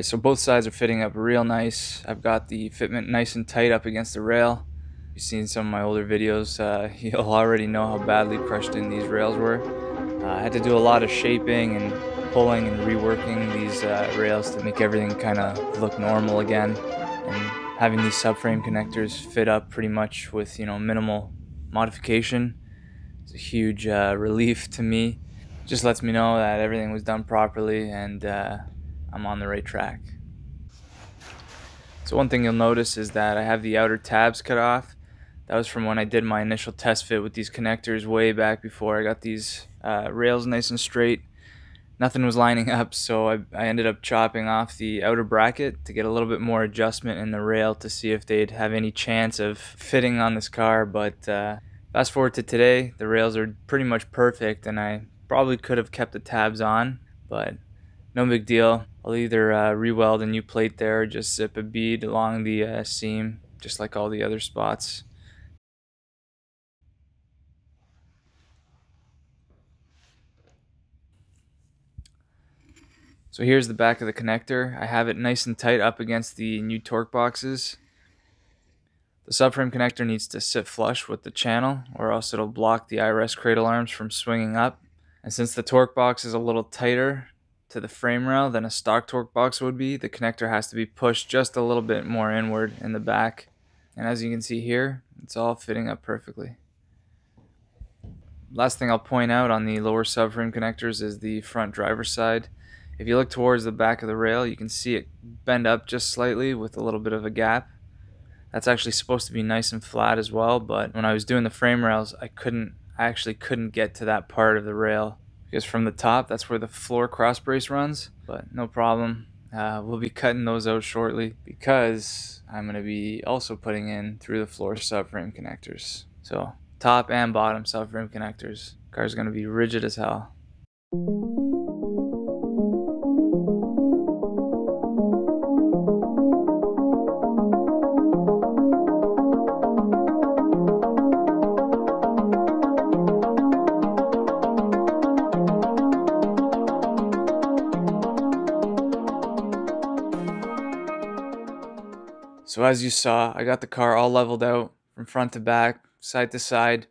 Alright, so both sides are fitting up real nice. I've got the fitment nice and tight up against the rail. If you've seen some of my older videos, uh, you'll already know how badly crushed in these rails were. Uh, I had to do a lot of shaping and pulling and reworking these uh, rails to make everything kind of look normal again. And having these subframe connectors fit up pretty much with, you know, minimal modification is a huge uh, relief to me. Just lets me know that everything was done properly and uh, I'm on the right track. So one thing you'll notice is that I have the outer tabs cut off. That was from when I did my initial test fit with these connectors way back before I got these uh, rails nice and straight. Nothing was lining up, so I, I ended up chopping off the outer bracket to get a little bit more adjustment in the rail to see if they'd have any chance of fitting on this car. But uh, fast forward to today, the rails are pretty much perfect, and I probably could have kept the tabs on, but no big deal. I'll either uh, re-weld a new plate there or just zip a bead along the uh, seam, just like all the other spots. So here's the back of the connector. I have it nice and tight up against the new torque boxes. The subframe connector needs to sit flush with the channel or else it'll block the IRS cradle arms from swinging up. And since the torque box is a little tighter to the frame rail than a stock torque box would be, the connector has to be pushed just a little bit more inward in the back. And as you can see here, it's all fitting up perfectly. Last thing I'll point out on the lower subframe connectors is the front driver's side. If you look towards the back of the rail, you can see it bend up just slightly with a little bit of a gap. That's actually supposed to be nice and flat as well, but when I was doing the frame rails, I couldn't I actually couldn't get to that part of the rail because from the top that's where the floor cross brace runs. But no problem. Uh, we'll be cutting those out shortly because I'm going to be also putting in through the floor subframe connectors. So top and bottom subframe connectors. Car's going to be rigid as hell So as you saw, I got the car all leveled out from front to back, side to side,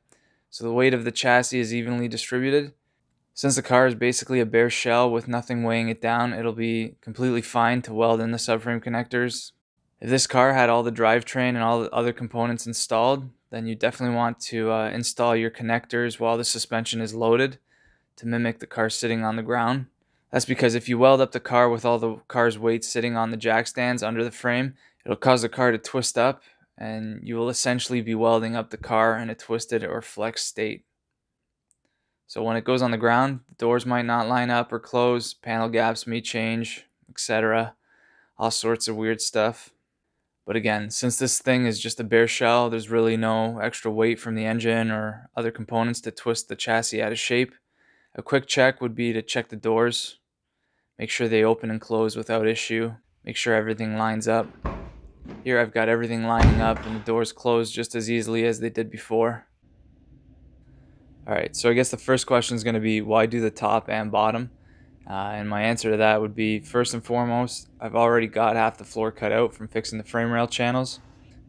so the weight of the chassis is evenly distributed. Since the car is basically a bare shell with nothing weighing it down, it'll be completely fine to weld in the subframe connectors. If this car had all the drivetrain and all the other components installed, then you definitely want to uh, install your connectors while the suspension is loaded to mimic the car sitting on the ground. That's because if you weld up the car with all the car's weight sitting on the jack stands under the frame, It'll cause the car to twist up and you will essentially be welding up the car in a twisted or flexed state. So when it goes on the ground, the doors might not line up or close, panel gaps may change, etc. All sorts of weird stuff. But again, since this thing is just a bare shell, there's really no extra weight from the engine or other components to twist the chassis out of shape. A quick check would be to check the doors, make sure they open and close without issue, make sure everything lines up. Here I've got everything lining up and the doors closed just as easily as they did before. Alright, so I guess the first question is going to be why do the top and bottom? Uh, and my answer to that would be first and foremost, I've already got half the floor cut out from fixing the frame rail channels.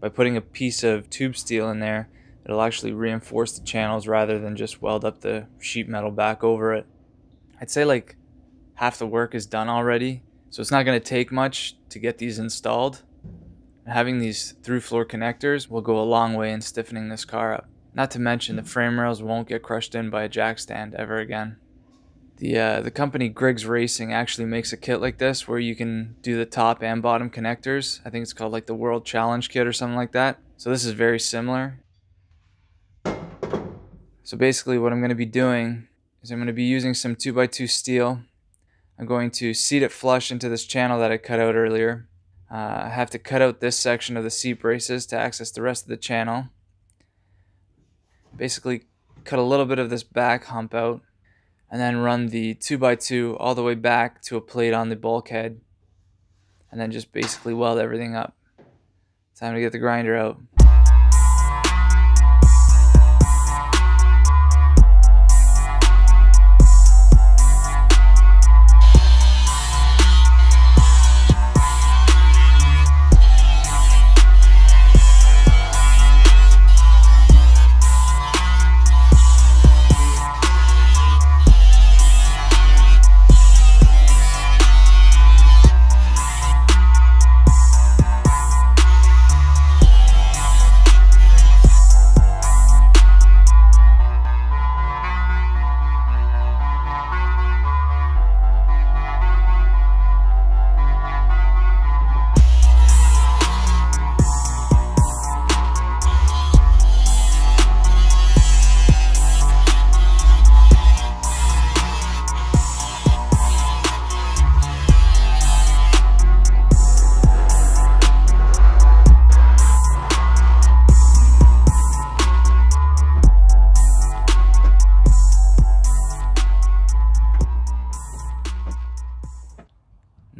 By putting a piece of tube steel in there, it'll actually reinforce the channels rather than just weld up the sheet metal back over it. I'd say like half the work is done already, so it's not going to take much to get these installed. Having these through floor connectors will go a long way in stiffening this car up. Not to mention the frame rails won't get crushed in by a jack stand ever again. The, uh, the company Griggs Racing actually makes a kit like this where you can do the top and bottom connectors. I think it's called like the World Challenge kit or something like that. So this is very similar. So basically what I'm going to be doing is I'm going to be using some 2x2 steel. I'm going to seat it flush into this channel that I cut out earlier. Uh, I have to cut out this section of the seat braces to access the rest of the channel. Basically cut a little bit of this back hump out and then run the 2x2 all the way back to a plate on the bulkhead and then just basically weld everything up. Time to get the grinder out.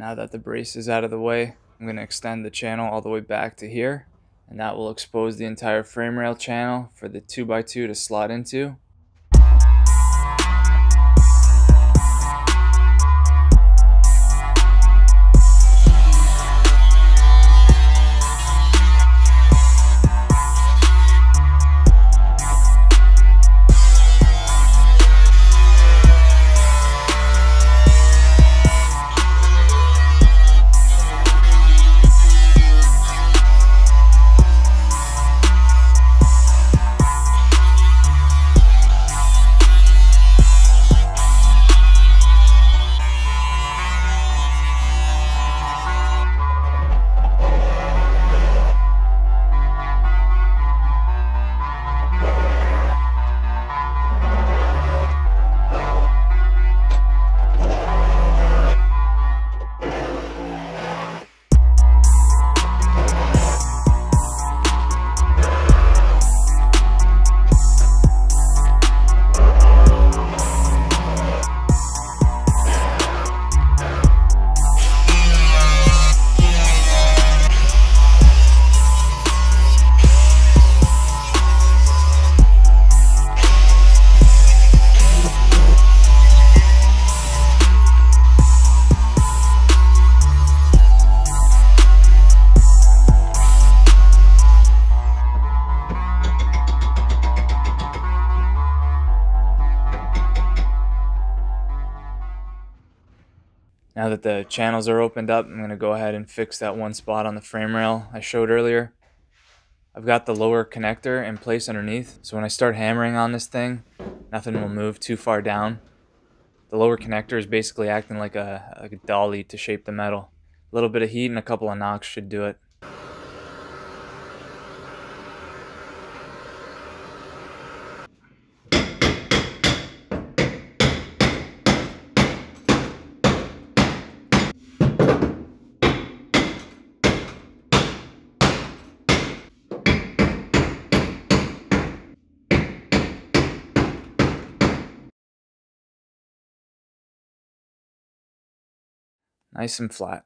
Now that the brace is out of the way, I'm going to extend the channel all the way back to here and that will expose the entire frame rail channel for the 2x2 to slot into. That the channels are opened up, I'm going to go ahead and fix that one spot on the frame rail I showed earlier. I've got the lower connector in place underneath, so when I start hammering on this thing, nothing will move too far down. The lower connector is basically acting like a, like a dolly to shape the metal. A little bit of heat and a couple of knocks should do it. Nice and flat.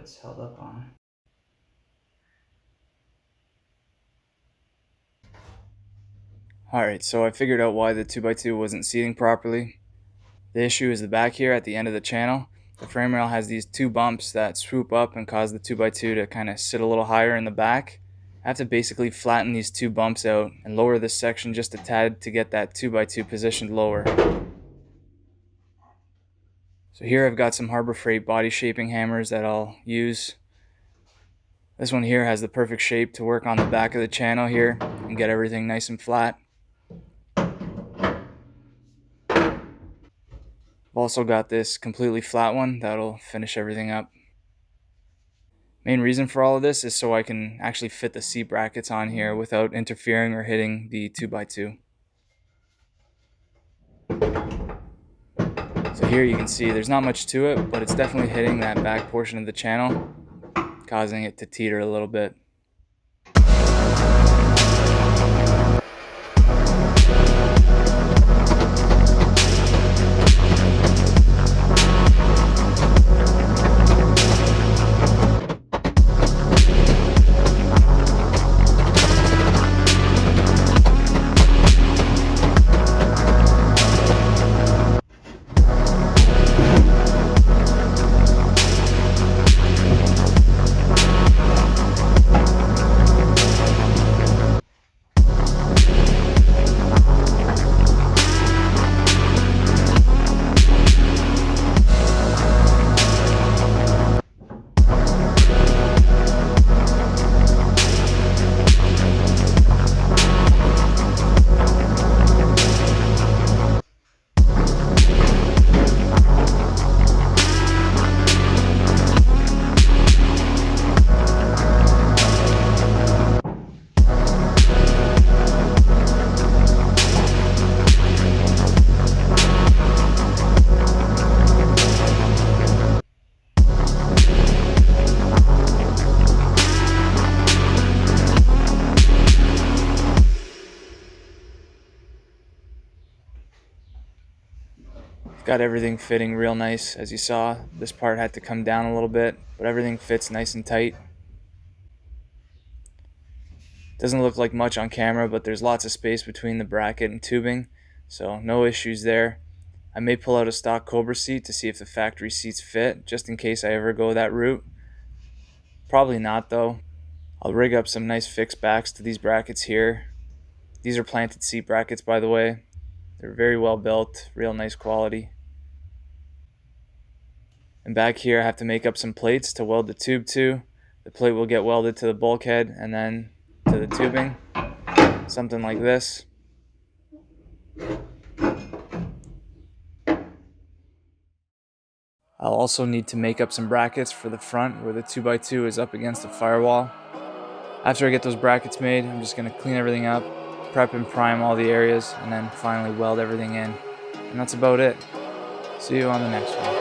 It's held up on. Alright, so I figured out why the 2x2 wasn't seating properly. The issue is the back here at the end of the channel. The frame rail has these two bumps that swoop up and cause the 2x2 to kind of sit a little higher in the back. I have to basically flatten these two bumps out and lower this section just a tad to get that 2x2 positioned lower. So here I've got some Harbor Freight body shaping hammers that I'll use. This one here has the perfect shape to work on the back of the channel here and get everything nice and flat. I've also got this completely flat one that'll finish everything up. Main reason for all of this is so I can actually fit the seat brackets on here without interfering or hitting the 2x2. So here you can see there's not much to it, but it's definitely hitting that back portion of the channel, causing it to teeter a little bit. Got everything fitting real nice. As you saw, this part had to come down a little bit, but everything fits nice and tight. Doesn't look like much on camera, but there's lots of space between the bracket and tubing, so no issues there. I may pull out a stock Cobra seat to see if the factory seats fit, just in case I ever go that route. Probably not though. I'll rig up some nice fixed backs to these brackets here. These are planted seat brackets by the way. They're very well built, real nice quality. And back here I have to make up some plates to weld the tube to. The plate will get welded to the bulkhead and then to the tubing, something like this. I'll also need to make up some brackets for the front where the 2x2 is up against the firewall. After I get those brackets made, I'm just going to clean everything up, prep and prime all the areas, and then finally weld everything in. And that's about it. See you on the next one.